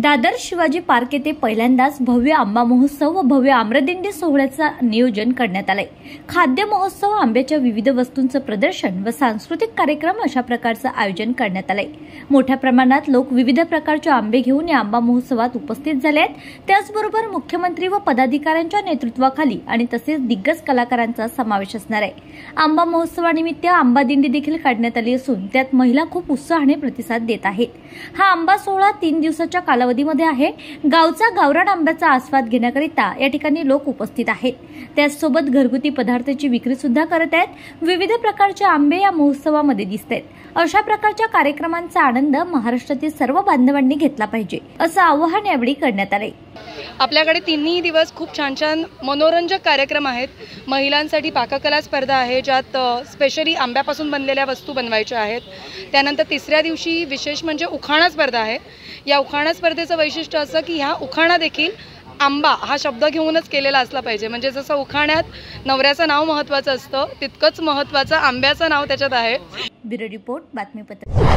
Dadar Shivaji park येथे पहिल्यांदाच भव्य आंबा महोत्सव व भव्य आम्रदिंडी सोहळ्याचं नियोजन करण्यात आलंय. खाद्य महोत्सव आंब्याच्या विविध वस्तूंचं प्रदर्शन व सांस्कृतिक कार्यक्रम अशा प्रकारचं आयोजन करण्यात आलंय. मोठ्या प्रमाणात लोक विविध प्रकारचे आंबे घेऊन या आंबा महोत्सवात उपस्थित झाले आहेत. त्याचबरोबर मुख्यमंत्री व पदाधिकाऱ्यांच्या नेतृत्वाखाली आणि तसेच दिग्गज कलाकारांचा समावेश असणार आहे. आंबा महोत्सवानिमित्त आंबा दिंडी देखील काढण्यात आली असून त्यात महिला खूप उत्साहाने प्रतिसाद देत आहेत. हा आंबा सोहळा तीन दिवसाच्या कालावधीमध्ये आहे. गावचा गावरान आंब्याचा आस्वाद घेण्याकरिता या ठिकाणी लोक उपस्थित आहेत. त्याचसोबत घरगुती पदार्थाची विक्री सुद्धा करत आहेत. विविध प्रकारचे आंबे या महोत्सवामध्ये दिसत आहेत अशा प्रकारच्या कार्यक्रमांचा आनंद महाराष्ट्रातील सर्व बांधवांनी घेतला पाहिजे असं आवाहन यावेळी करण्यात आले. आपल्याकडे तिन्ही दिवस खूप छान छान मनोरंजक कार्यक्रम आहेत. महिलांसाठी पाककला स्पर्धा आहे ज्यात स्पेशली आंब्यापासून बनलेल्या वस्तू बनवायच्या आहेत. त्यानंतर तिसऱ्या दिवशी विशेष म्हणजे उखाणा स्पर्धा आहे. या उखाणा स्पर्धेचं वैशिष्ट्य असं की ह्या उखाणा देखील आंबा हा शब्द घेऊनच केलेला असला पाहिजे. म्हणजे जसं उखाण्यात नवऱ्याचं नाव महत्त्वाचं असतं तितकंच महत्त्वाचं आंब्याचं नाव त्याच्यात आहे. ब्युरो रिपोर्ट बातमीपत्र.